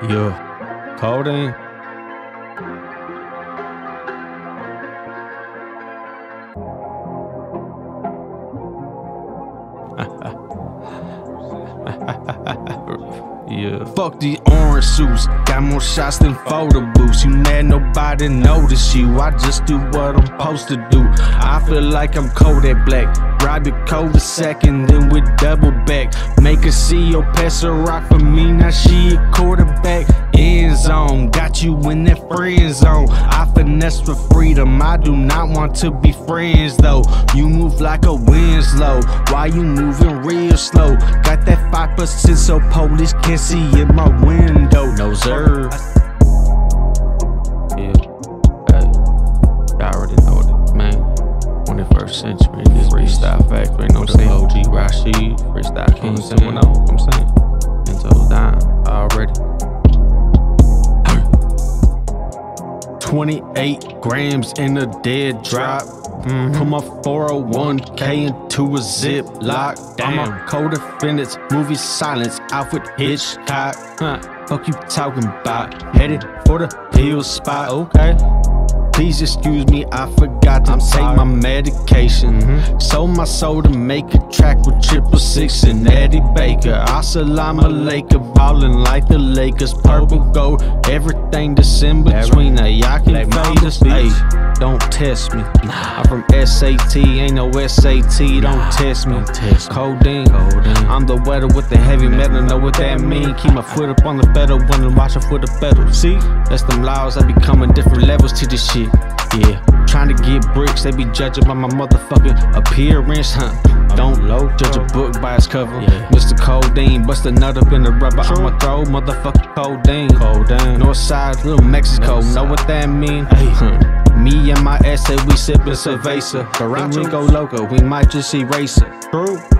Yeah. Codyne. yeah. Fuck these orange suits. Got more shots than photo booths. You mad nobody notice you. I just do what I'm supposed to do. I feel like I'm Kodak Black. Ride the cul second, then we double back. Make her see your pass a rock for me. Now she a quarterback. End zone. Got you in that friend zone. I finesse for freedom. I do not want to be friends though. You move like a Winslow. Why you moving real slow? Got that 5% so police can't see in my window. No, sir. OG Rasheed, freestyle king. Someone else, I'm saying. Into down already. 28 grams in a dead drop. Mm-hmm. Put my 401k into a zip lock. I'm a co-defendants, movie silence, Alfred Hitchcock. Huh. Fuck you talking about? Headed for the pill spot. Okay. Please excuse me, I forgot to take my medication. Sold my soul to make a track with Triple Six and Eddie Baker. Assalamu alaikum, ballin' like the Lakers. Purple gold, everything that's in between. Now y'all can fade us. Hey, don't test me. Nah. I'm from SAT, ain't no SAT. Don't test me. Codyne. I'm the weather with the heavy metal. Know what that mean? Keep my foot up on the pedal when I'm watching for the pedal. See, that's them laws. I be coming different levels to this shit. Yeah, trying to get bricks. They be judging by my motherfucking appearance, huh? Don't low judge a book by its cover. Mr. Codyne, bust a nut up in the rubber. I'ma throw motherfucking codeine. Codyne. North side, little Mexico. Know what that mean? Huh. Me and my essay, we sippin' cerveza. Garage go loco, we might just erase it. True.